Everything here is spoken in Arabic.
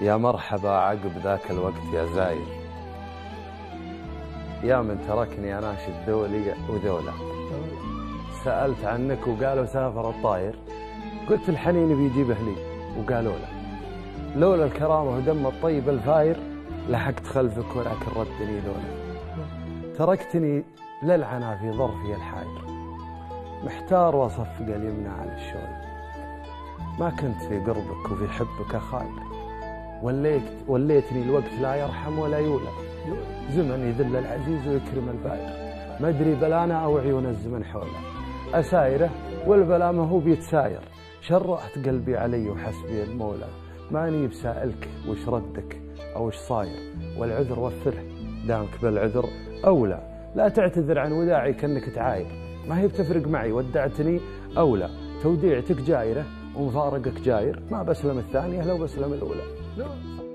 يا مرحبا عقب ذاك الوقت يا زاير يا من تركني اناشد ذولي وذولا. سألت عنك وقالوا سافر الطاير قلت الحنين بيجيبه لي. وقالوا له لولا الكرامة ودم الطيب الفاير لحقت خلفك ولكن ردني لولا. تركتني للعنا في ظرفي الحاير محتار وصفق اليمنى على الشولة ما كنت في قربك وفي حبك خاير. وليت وليتني الوقت لا يرحم ولا يولى زمن يذل العزيز ويكرم الباير ما أدري بلانا أو عيون الزمن حوله أسايره والبلا ما هو بيتساير شرعت قلبي علي وحسبي المولى. ماني بسائلك وش ردك أو وش صاير. والعذر وفره. دامك بالعذر أولى. لا تعتذر عن وداعي كأنك تعاير. ما هي بتفرق معي ودعتني أولى. توديعتك جايرة. ومفارقك جاير ما بسلم الثانية لو بسلم الأولى No.